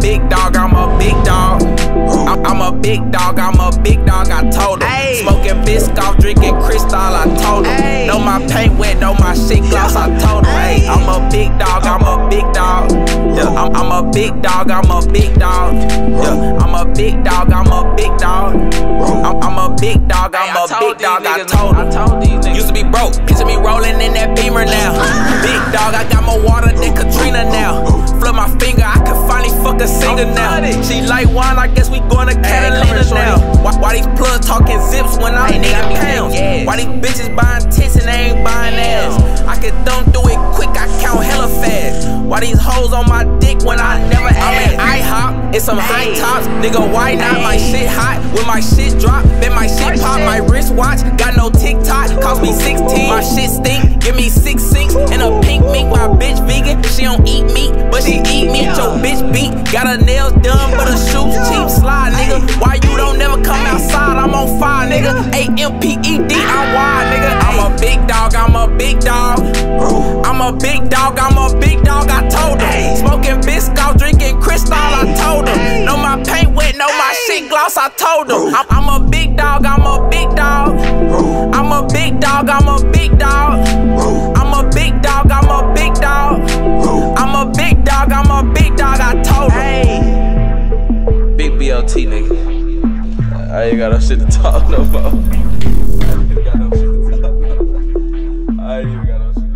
big dog, I'm a big dog. I'm a big dog, I'm a big dog. Let's count some money. You know what I'm a big dog, I'm a big dog. Yeah, I'm a big dog, I'm a big dog. I'm, I'm a big dog, I'm a big dog, I told I told these niggas. Used to be broke, picture me rolling in that beamer now. Big dog, I got more water than Katrina now. Flip my finger, I can finally fuck a singer now. She like wine, I guess we going to Catalina now. Why, why these plugs talking zips when I'm Hey, nigga, I be pounds? yes. Why these bitches buying tits and they ain't buying ass? I can thumb It's some high tops. Nigga, why not? My shit hot. When my shit drop, then my shit pop. My wristwatch, got no TikTok, cost me 16. My shit stink, give me six sinks and a pink mink. My bitch vegan, she don't eat meat, but she eat meat. Your bitch beat, got her nails done, but her shoes cheap. Slide, nigga. Why you don't never come outside? I'm on fire, nigga. A shit I told him. I'm, I'm a big dog, I'm a big dog. I'm a big dog, I'm a big dog. I'm a big dog, I'm a big dog. I'm a big dog, I'm a big dog, I told him. Hey. Big BLT, nigga. I ain't got no shit to talk no more. I ain't even got no shit to talk. I ain't even got no shit.